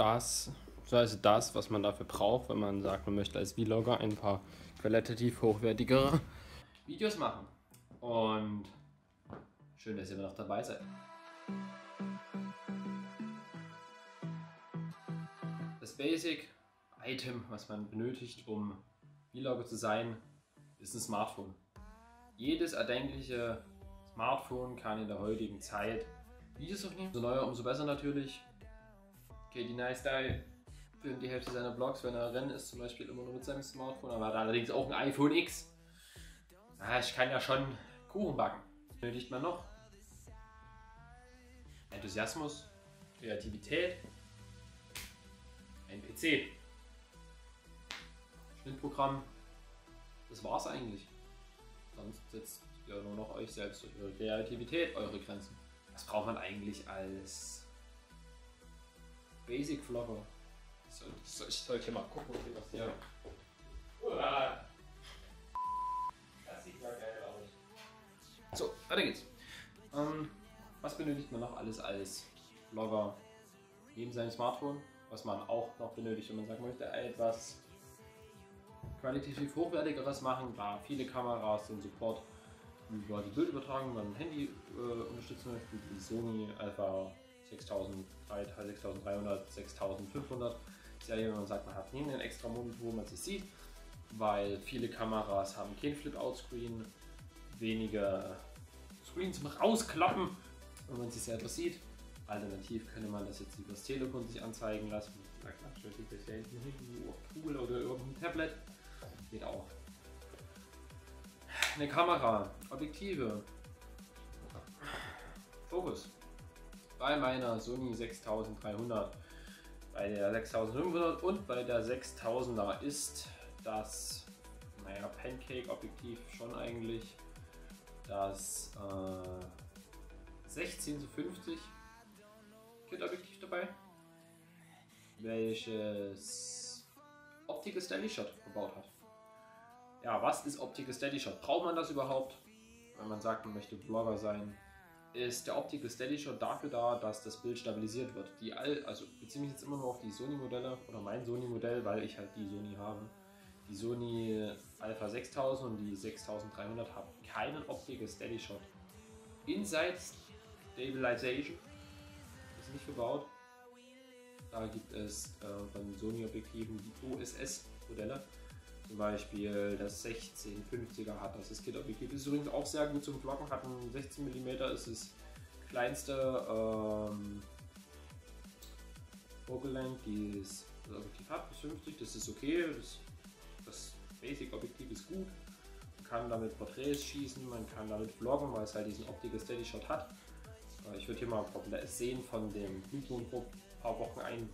das, also das, was man dafür braucht, wenn man sagt, man möchte als Vlogger ein paar qualitativ hochwertigere Videos machen. Und schön, dass ihr noch dabei seid. Das Basic Item, was man benötigt, um Vlogger zu sein, ist ein Smartphone. Jedes erdenkliche Smartphone kann in der heutigen Zeit Videos aufnehmen. Umso neuer, umso besser natürlich. Katie Neistat filmt die Hälfte seiner Vlogs, wenn er rennen ist, zum Beispiel immer nur mit seinem Smartphone, aber hat allerdings auch ein iPhone X. Ah, ich kann ja schon Kuchen backen. Benötigt man noch? Enthusiasmus, Kreativität, ein PC, Schnittprogramm. Das war's eigentlich. Sonst setzt ihr nur noch euch selbst durch eure Kreativität eure Grenzen. Was braucht man eigentlich als Basic Vlogger? So, so, ich sollte mal gucken, was hier. Das sieht ja geil aus. So, weiter geht's. Ähm, was benötigt man noch alles als Vlogger neben seinem Smartphone? Was man auch noch benötigt, wenn man sagen möchte, etwas qualitativ hochwertigeres machen, da viele Kameras den Support über die Bildübertragung beim Handy äh, unterstützen möchten, die Sony Alpha 6300, 6500 Serie, wenn man sagt, man hat neben einen extra Monitor, wo man sich sieht, weil viele Kameras haben kein Flip-Out-Screen, wenige Screens zum Rausklappen, wenn man sich selber sieht. Alternativ könnte man das jetzt über das Telefon sich anzeigen lassen. Na klar, stellt sich das ja hinten auf Tool oder irgendein Tablet. Geht auch. Eine Kamera, Objektive, Fokus. Bei meiner Sony 6300, bei der 6500 und bei der 6000er ist das, naja, Pancake-Objektiv schon eigentlich das äh, 16 zu 50 Kit-Objektiv dabei, welches Optical Steady Shot verbaut hat. Ja, was ist Optical Steady Shot? Braucht man das überhaupt? Wenn man sagt, man möchte Blogger sein, ist der Optical Steady Shot dafür da, dass das Bild stabilisiert wird. Die all, also beziehe mich jetzt immer nur auf die Sony-Modelle oder mein Sony-Modell, weil ich halt die Sony habe. Die Sony Alpha 6000 und die 6300 haben keinen Optical Steady Shot. Inside Stabilization ist nicht verbaut. Da gibt es äh, bei den Sony-Objektiven die OSS-Modelle. Zum Beispiel das 1650er hat das. Das Kit-Objektiv ist übrigens auch sehr gut zum Vloggen, hat ein 16 mm, ist das kleinste ähm, Focal-Length, die das Objektiv hat, bis 50, das ist okay. Das, das Basic-Objektiv ist gut. Man kann damit Porträts schießen, man kann damit vloggen, weil es halt diesen Optical Steady Shot hat. Ich würde hier mal sehen von dem vor ein paar Wochen ein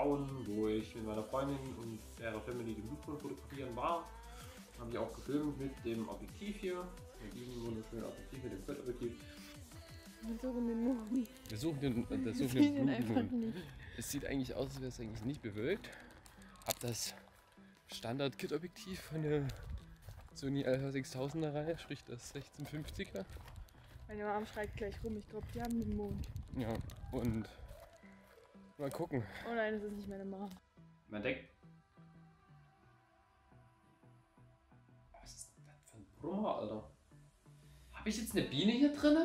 Frauen, wo ich mit meiner Freundin und der Family den Blutpool fotografieren war. Haben wir auch gefilmt mit dem Objektiv hier, mit diesem wunderschönen Objektiv, mit dem Fett-Objektiv. Wir suchen den Moni. Wir suchen den, äh, wir suchen den Blutmond. Es sieht eigentlich aus, als wäre es eigentlich nicht bewölkt. Hab das Standard-Kit-Objektiv von der Sony Alpha 6000er Reihe, sprich das 1650er. Meine Mom schreit gleich rum, ich glaube, die haben den Mond. Ja, und Mal gucken. Oh nein, das ist nicht meine Mama. Man denkt. Was ist denn das für ein Brummer, Alter? Habe ich jetzt eine Biene hier drin?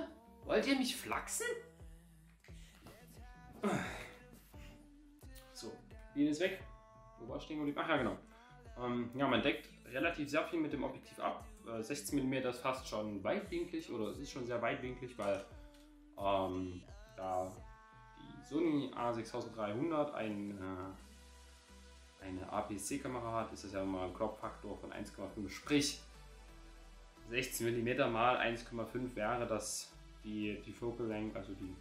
Wollt ihr mich flachsen? So, Biene ist weg. Wo war stehen geblieben? Ach ja, genau. Ähm, ja, man deckt relativ sehr viel mit dem Objektiv ab. Äh, 16 mm ist fast schon weitwinklig oder es ist schon sehr weitwinklig, weil ähm, da Sony A6300 ein, äh, eine APS-C-Kamera hat, ist das ja mal ein Crop-Faktor von 1,5. Sprich, 16 mm mal 1,5 wäre das die, die Focal Length, also die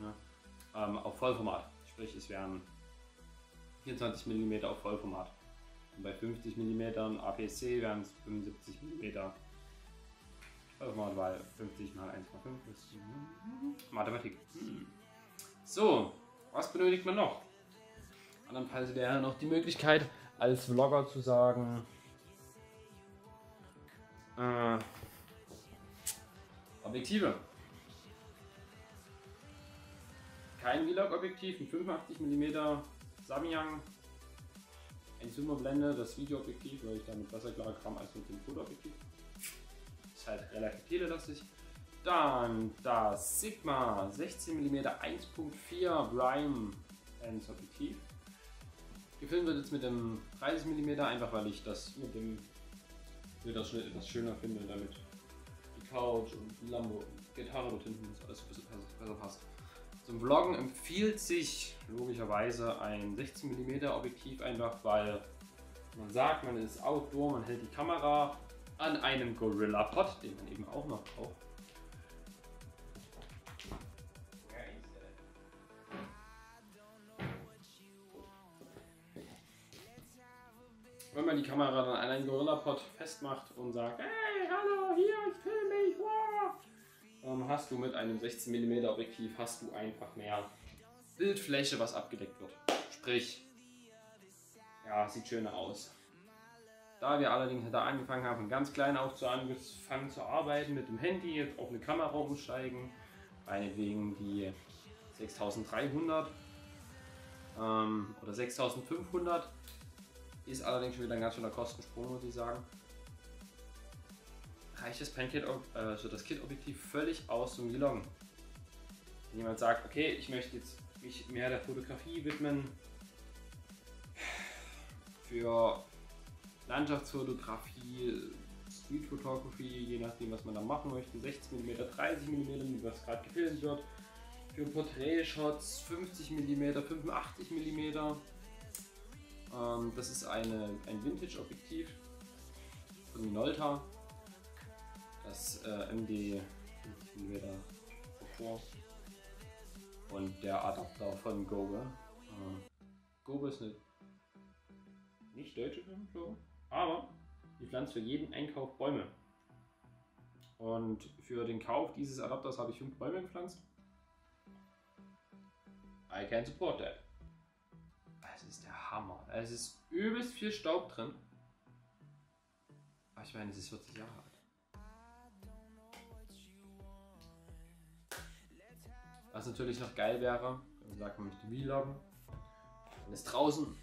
ne, ähm, auf Vollformat. Sprich, es wären 24 mm auf Vollformat. Und bei 50 mm APS-C wären es 75 mm Vollformat, weil 50 mal 1,5 ist Mathematik. Hm. So, was benötigt man noch? Andernfalls wäre noch die Möglichkeit, als Vlogger zu sagen, äh, Objektive. kein Vlog-Objektiv, ein 85 mm Samyang, ein Zoomerblende, das Videoobjektiv, weil ich damit besser klar kam als mit dem Fotoobjektiv. Ist halt relativ telelastig. Dann das Sigma 16 mm 1.4 Prime Lens Objektiv. Gefilmt wird jetzt mit dem 30 mm, einfach weil ich das mit dem Bilderschnitt etwas schöner finde, damit die Couch und die Lambo und Gitarre dort hinten das alles ein bisschen besser passt. Zum Vloggen empfiehlt sich logischerweise ein 16 mm Objektiv, einfach weil man sagt, man ist Outdoor, man hält die Kamera an einem Gorilla Pod, den man eben auch noch braucht. Man die Kamera dann an einen Gorilla Pod festmacht und sagt, hey, hallo, hier, ich filme mich, wow ähm, hast du mit einem 16 mm Objektiv hast du einfach mehr Bildfläche, was abgedeckt wird. Sprich, ja, sieht schöner aus. Da wir allerdings da angefangen haben, ganz klein auf zu angefangen zu arbeiten mit dem Handy, jetzt auf eine Kamera umsteigen, meinetwegen die 6300 ähm, oder 6500, ist allerdings schon wieder ein ganz schöner Kostensprung, muss ich sagen reicht das Pankit, also das Kit-Objektiv völlig aus zum Vloggen. Wenn jemand sagt, okay, ich möchte jetzt mich mehr der Fotografie widmen, für Landschaftsfotografie, Street Photography, je nachdem was man da machen möchte, 16 mm, 30 mm, was gerade gefilmt wird, für Porträtshots 50 mm, 85 mm. Ähm, das ist eine, ein Vintage-Objektiv von Minolta das äh, MD 50 mm vor und der Adapter von Gobe. Äh, Gobe ist eine nicht deutsche Firma, aber die pflanzt für jeden Einkauf Bäume. Und für den Kauf dieses Adapters habe ich fünf Bäume gepflanzt. I can support that. Es ist der Hammer. Es ist übelst viel Staub drin. Aber ich meine, es ist 40 Jahre alt. Was natürlich noch geil wäre, wenn man sagt, man möchte vloggen, man ist draußen.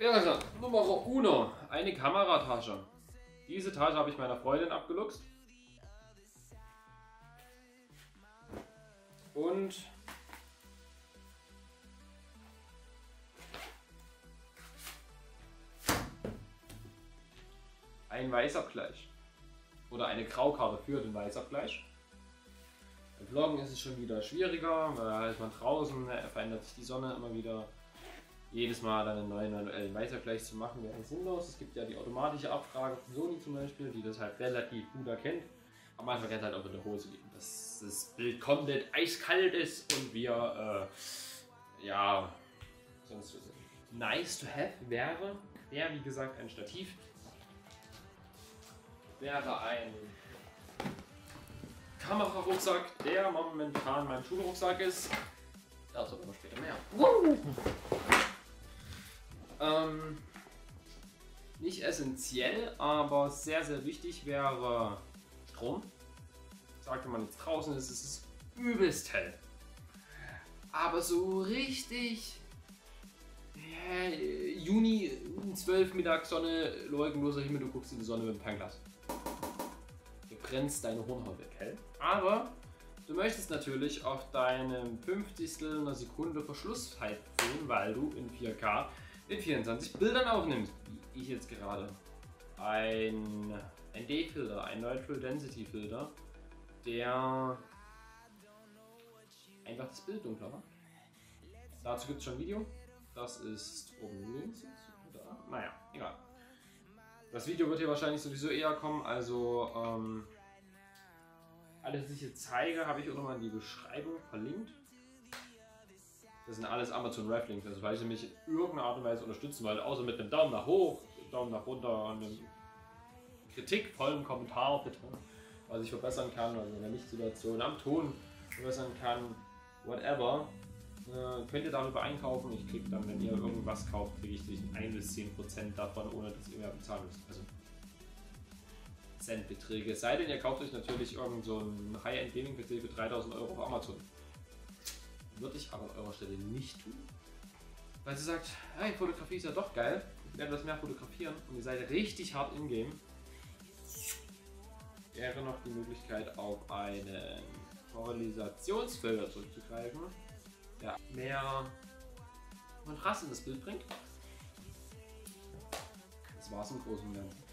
Ja, Nummer uno, eine Kameratasche. Diese Tasche habe ich meiner Freundin abgeluchst. Und ein Weißabgleich. Oder eine Graukarte für den Weißabgleich. Beim Vloggen ist es schon wieder schwieriger, weil halt man draußen ne, verändert sich die Sonne immer wieder. Jedes Mal dann einen neuen manuellen Weißabgleich zu machen wäre sinnlos. Es gibt ja die automatische Abfrage von Sony zum Beispiel, die das halt relativ gut erkennt. Aber manchmal kann es halt auch in der Hose liegen, dass das Bild komplett eiskalt ist und wir, äh, ja, sonst nice to have wäre, wäre wie gesagt ein Stativ, wäre ein Kamerarucksack, der momentan mein Schulrucksack ist. Dazu aber später mehr. Ähm, nicht essentiell, aber sehr, sehr wichtig wäre Strom. Sagt, wenn man jetzt draußen ist, ist es übelst hell. Aber so richtig Juni, 12 Mittagssonne, leugnloser Himmel, du guckst in die Sonne mit dem Fernglas brennst deine Hornhaut weg, hell. Aber du möchtest natürlich auf deinem 50. einer Sekunde Verschlusszeit filmen, weil du in 4K in 24 Bildern aufnimmst, wie ich jetzt gerade. Ein ND-Filter, ein Neutral Density Filter, der einfach das Bild dunkler macht. Dazu gibt es schon ein Video. Das ist oben links. Naja, egal. Das Video wird hier wahrscheinlich sowieso eher kommen, also ähm, alles, was ich jetzt zeige, habe ich auch nochmal in die Beschreibung verlinkt. Das sind alles Amazon Reflinks, also weil sie mich in irgendeiner Art und Weise unterstützen wollen, außer mit einem Daumen nach hoch, Daumen nach runter und einem kritikvollen Kommentar bitte, was ich verbessern kann, also in der Lichtsituation am Ton verbessern kann, whatever. Äh, könnt ihr darüber einkaufen. Ich kriege dann, wenn ihr irgendwas kauft, kriege ich 1 bis 10% davon, ohne dass ihr mehr bezahlen müsst. Also Centbeträge. Es sei denn, ihr kauft euch natürlich irgend so High-End Gaming-PC für 3000 Euro auf Amazon. Würde ich aber an eurer Stelle nicht tun. Weil sie sagt, hey, Fotografie ist ja doch geil. Ich will etwas mehr fotografieren und ihr seid richtig hart im Game. Wäre noch die Möglichkeit, auf einen Korrelisationsfilter zurückzugreifen, der mehr Kontrast in das Bild bringt. Das war's im Großen und Ganzen.